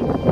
to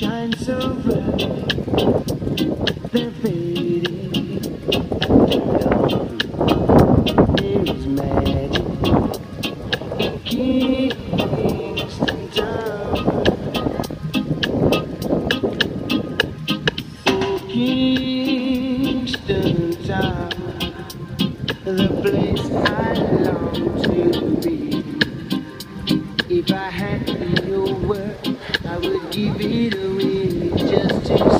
shine so bright, they're fading to dawn. There is magic in Kingston Town. Oh, Kingston Town, the place I long to be. If I had your word, I would give it away just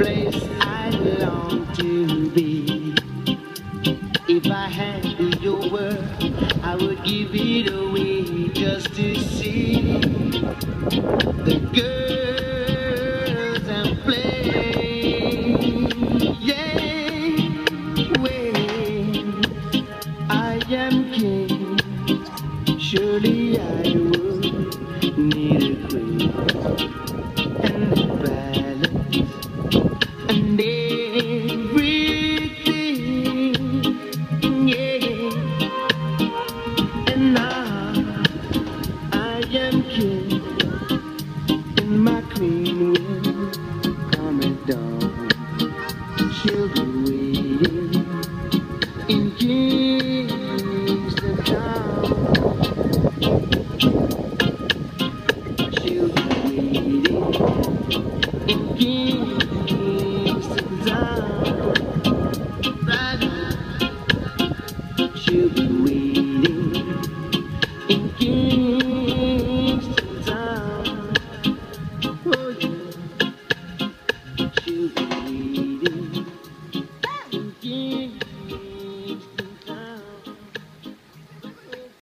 place I long to be. If I had your word, I would give it away just to see the girls and play. Yeah, when I am king, surely I queen Mm-hmm.